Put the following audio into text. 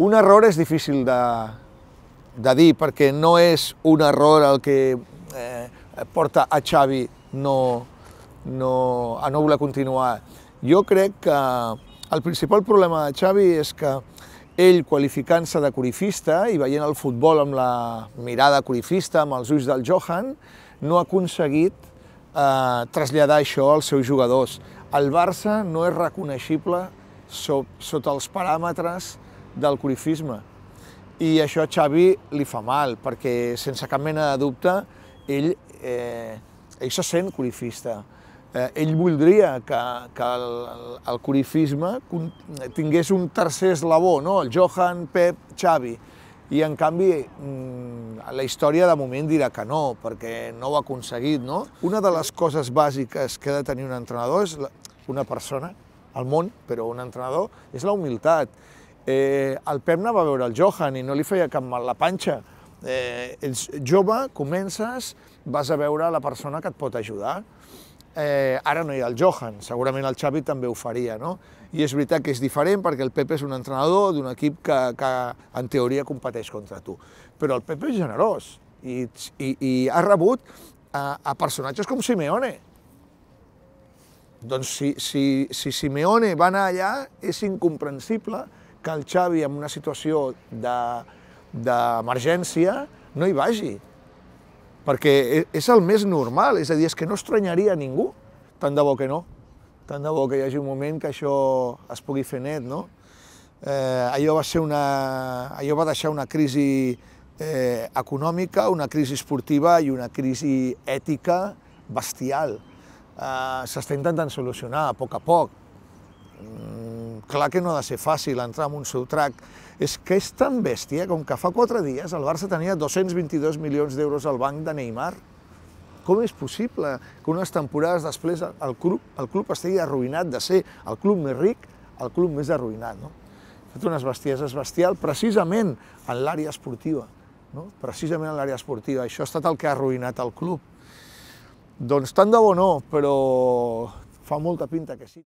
Un error és difícil de, de dir, perquè no és un error el que eh, porta a Xavi no, no, a no voler continuar. Jo crec que el principal problema de Xavi és que ell, qualificant-se de corifista i veient el futbol amb la mirada corifista, amb els ulls del Johan, no ha aconseguit eh, traslladar això als seus jugadors. El Barça no és reconeixible so, sota els paràmetres del corifisme. I això a Xavi li fa mal, perquè sense cap mena de dubte ell, eh, ell se sent corifista. Eh, ell voldria que, que el, el corifisme tingués un tercer eslabó, no? el Johan, Pep, Xavi. I en canvi mm, la història de moment dirà que no, perquè no ho ha aconseguit. No? Una de les coses bàsiques que ha de tenir un entrenador és una persona, al món, però un entrenador, és la humilitat Eh, el Pep va a veure el Johan i no li feia cap mal la panxa. Eh, ets jove, comences, vas a veure la persona que et pot ajudar. Eh, ara no hi ha el Johan, segurament el Xavi també ho faria, no? I és veritat que és diferent perquè el Pep és un entrenador d'un equip que, que en teoria competeix contra tu. Però el Pep és generós i, i, i ha rebut a, a personatges com Simeone. Doncs si, si, si Simeone va anar allà és incomprensible que el Xavi en una situació d'emergència de, no hi vagi, perquè e, és el més normal, és a dir, és que no estranyaria a ningú, tant de bo que no, tant de bo que hi hagi un moment que això es pugui fer net, no? Eh, allò, va ser una, allò va deixar una crisi eh, econòmica, una crisi esportiva i una crisi ètica bestial. Eh, S'està intentant solucionar a poc a poc. Mm, clar que no ha de ser fàcil entrar en un sotrac. És que és tan bèstia com que fa quatre dies el Barça tenia 222 milions d'euros al banc de Neymar. Com és possible que unes temporades després el club, el club estigui arruïnat de ser el club més ric, el club més arruïnat? No? Ha fet unes bestieses bestial precisament en l'àrea esportiva. No? Precisament en l'àrea esportiva. Això ha estat el que ha arruïnat el club. Doncs tant de bo no, però fa molta pinta que sí.